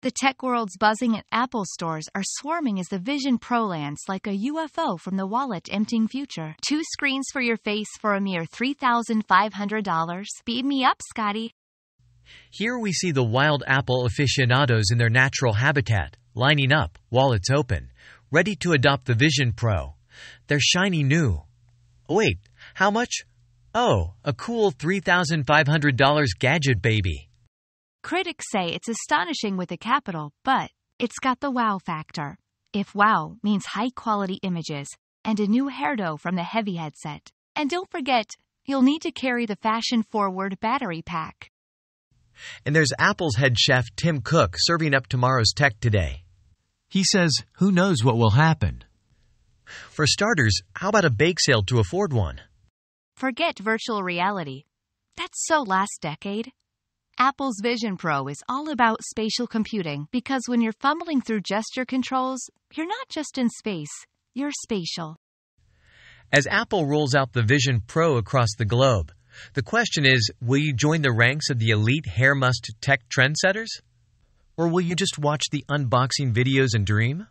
The tech world's buzzing at Apple stores are swarming as the Vision Pro lands like a UFO from the wallet emptying future. Two screens for your face for a mere $3,500. Beat me up, Scotty. Here we see the wild Apple aficionados in their natural habitat, lining up, wallets open, ready to adopt the Vision Pro. They're shiny new. Wait, how much? Oh, a cool $3,500 gadget baby. Critics say it's astonishing with a capital, but it's got the wow factor. If wow means high quality images and a new hairdo from the heavy headset. And don't forget, you'll need to carry the fashion forward battery pack. And there's Apple's head chef Tim Cook serving up tomorrow's tech today. He says, who knows what will happen? For starters, how about a bake sale to afford one? Forget virtual reality. That's so last decade. Apple's Vision Pro is all about spatial computing because when you're fumbling through gesture controls, you're not just in space, you're spatial. As Apple rolls out the Vision Pro across the globe, the question is will you join the ranks of the elite hair must tech trendsetters? Or will you just watch the unboxing videos and dream?